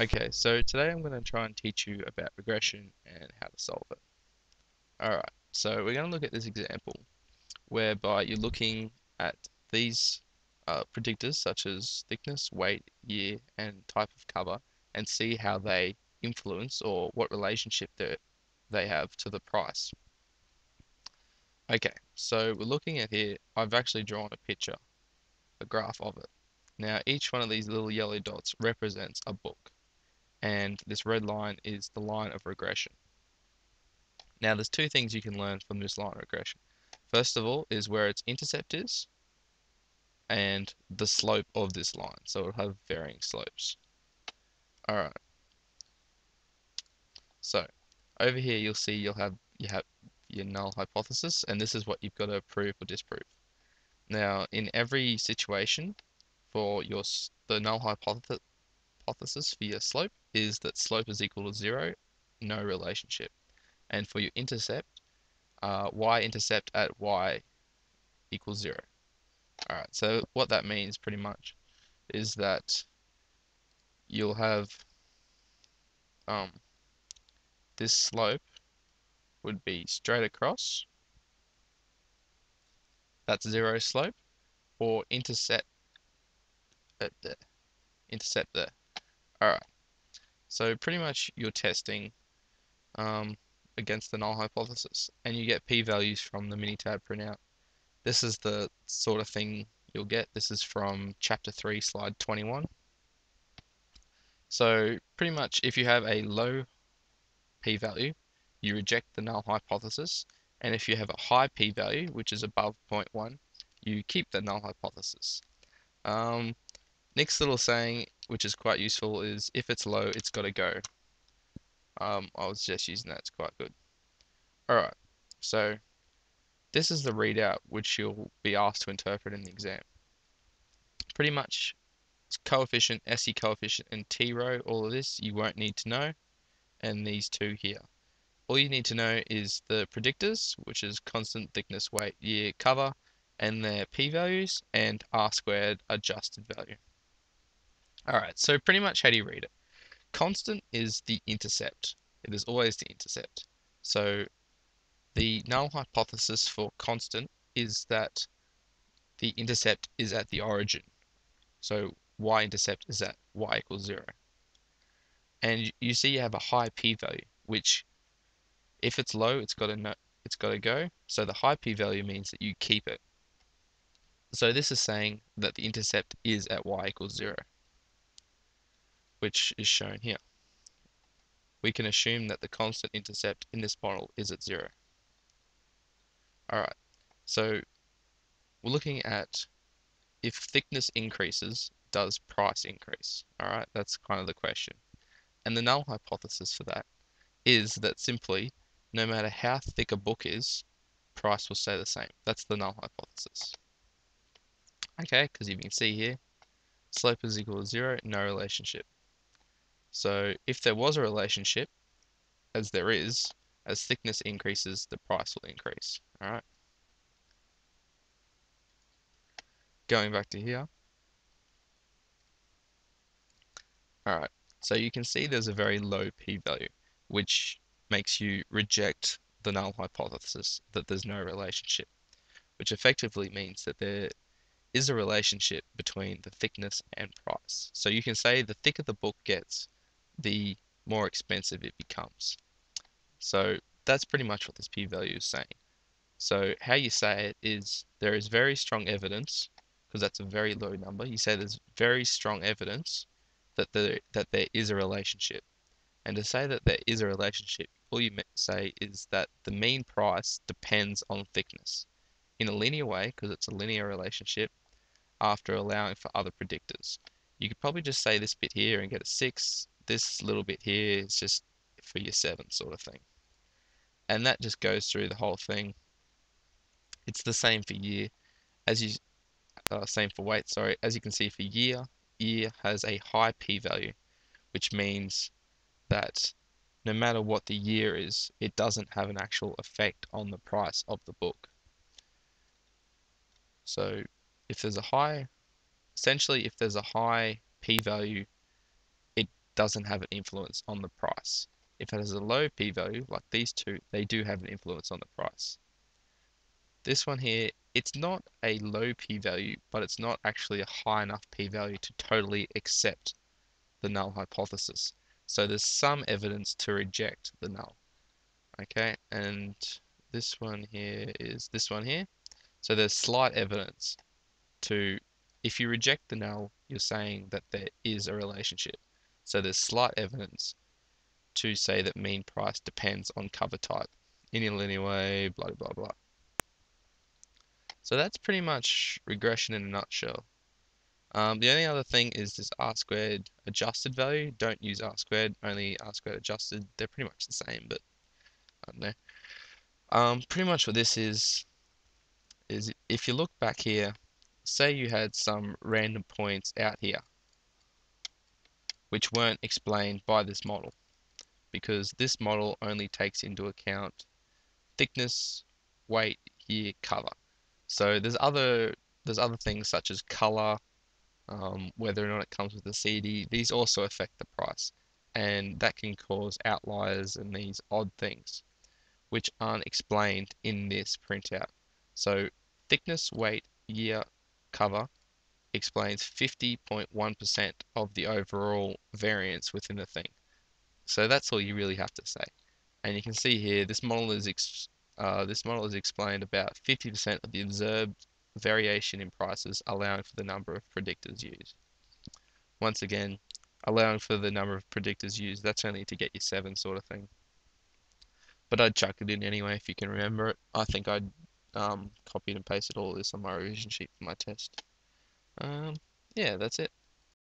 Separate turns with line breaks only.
Okay, so today I'm going to try and teach you about regression and how to solve it. Alright, so we're going to look at this example whereby you're looking at these uh, predictors such as thickness, weight, year, and type of cover and see how they influence or what relationship they have to the price. Okay, so we're looking at here, I've actually drawn a picture, a graph of it. Now each one of these little yellow dots represents a book and this red line is the line of regression. Now there's two things you can learn from this line of regression. First of all is where its intercept is and the slope of this line. So it'll have varying slopes. Alright. So over here you'll see you'll have you have your null hypothesis and this is what you've got to prove or disprove. Now in every situation for your the null hypothesis hypothesis for your slope is that slope is equal to zero, no relationship. And for your intercept, uh, y-intercept at y equals zero. Alright, so what that means pretty much is that you'll have um, this slope would be straight across, that's zero slope, or intercept at the intercept there. Alright, so pretty much you're testing um, against the null hypothesis and you get p-values from the Minitab printout. This is the sort of thing you'll get. This is from chapter 3 slide 21. So pretty much if you have a low p-value you reject the null hypothesis and if you have a high p-value which is above 0.1 you keep the null hypothesis. Um, Next little saying, which is quite useful, is if it's low, it's got to go. Um, I was just using that, it's quite good. Alright, so this is the readout which you'll be asked to interpret in the exam. Pretty much coefficient, SE coefficient, and T row, all of this you won't need to know, and these two here. All you need to know is the predictors, which is constant thickness, weight, year, cover, and their p-values, and r squared adjusted value. Alright, so pretty much how do you read it? Constant is the intercept. It is always the intercept. So the null hypothesis for constant is that the intercept is at the origin. So y-intercept is at y equals 0. And you see you have a high p-value, which if it's low, it's got to no, it's got to go. So the high p-value means that you keep it. So this is saying that the intercept is at y equals 0 which is shown here. We can assume that the constant intercept in this model is at zero. Alright, so we're looking at if thickness increases, does price increase? Alright, that's kind of the question. And the null hypothesis for that is that simply, no matter how thick a book is, price will stay the same. That's the null hypothesis. Okay, because you can see here, slope is equal to zero, no relationship. So if there was a relationship, as there is, as thickness increases, the price will increase. All right. Going back to here. All right. So you can see there's a very low p-value, which makes you reject the null hypothesis that there's no relationship, which effectively means that there is a relationship between the thickness and price. So you can say the thicker the book gets, the more expensive it becomes. So that's pretty much what this p-value is saying. So how you say it is there is very strong evidence, because that's a very low number, you say there's very strong evidence that there, that there is a relationship. And to say that there is a relationship, all you say is that the mean price depends on thickness in a linear way, because it's a linear relationship, after allowing for other predictors. You could probably just say this bit here and get a 6, this little bit here is just for your seven sort of thing. And that just goes through the whole thing. It's the same for year, as you, uh, same for weight, sorry. As you can see for year, year has a high p-value, which means that no matter what the year is, it doesn't have an actual effect on the price of the book. So if there's a high, essentially if there's a high p-value doesn't have an influence on the price. If it has a low p-value, like these two, they do have an influence on the price. This one here, it's not a low p-value, but it's not actually a high enough p-value to totally accept the null hypothesis. So there's some evidence to reject the null. Okay, and this one here is this one here. So there's slight evidence to, if you reject the null, you're saying that there is a relationship. So there's slight evidence to say that mean price depends on cover type in linear way, blah, blah, blah. So that's pretty much regression in a nutshell. Um, the only other thing is this R squared adjusted value. Don't use R squared, only R squared adjusted. They're pretty much the same, but I don't know. Um, pretty much what this is, is if you look back here, say you had some random points out here, which weren't explained by this model, because this model only takes into account thickness, weight, year, cover. So there's other there's other things such as color, um, whether or not it comes with a CD. These also affect the price, and that can cause outliers and these odd things which aren't explained in this printout. So thickness, weight, year, cover explains 50.1% of the overall variance within the thing. So that's all you really have to say. And you can see here, this model is uh, this model is explained about 50% of the observed variation in prices, allowing for the number of predictors used. Once again, allowing for the number of predictors used, that's only to get you seven sort of thing but I'd chuck it in anyway if you can remember it. I think I'd um, copied and pasted all this on my revision sheet for my test. Um, yeah, that's it.